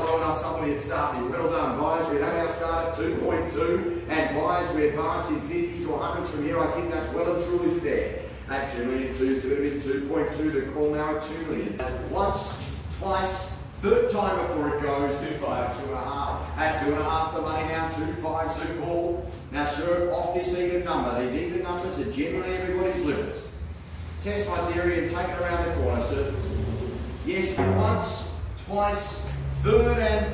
asked somebody at start me. Well done, guys. We know our start at 2.2, and guys, we advance in 50s or 100s from here. I think that's well and truly fair. At 2 million, 2, so it'll be 2.2 to call now at 2 million. Once, twice, third time before it goes, two five, two and a half. At two and a half, the money now, two five, so call. Now, sir, off this even number. These even numbers are generally everybody's limits. Test my theory and take it around the corner, sir. Yes, once, twice, third and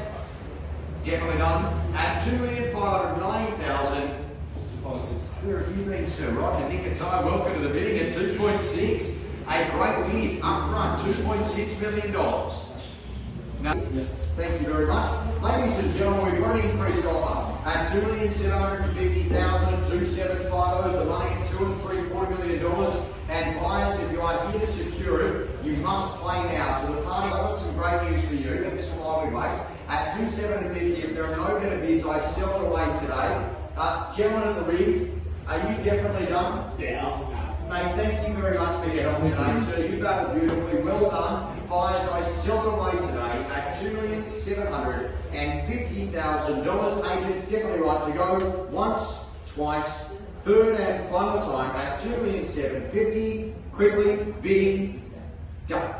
definitely done. At 2,590,000. Where have you been, sir? Right in the nick of time. Welcome to the bidding at 2.6. A great bid up front, $2.6 million. Now, thank you very much. Ladies and gentlemen, we've got an increased offer at 2,750,000 at 2750 the money at two and three quarter million dollars. And buyers, if you are here to secure it, you must play now. To the party, I've got some great news for you, and this is why we wait. At 2750, if there are no better bids, I sell it away today. Uh, gentlemen at the rig, are you definitely done? Yeah. Mate, thank you very much for your help today, sir. You battled beautifully. Well done. Buyers, I sell it away today at $2,750,000. Agents, definitely right to go. Once, twice, third and final time at $2,750,000. Quickly, bidding, done.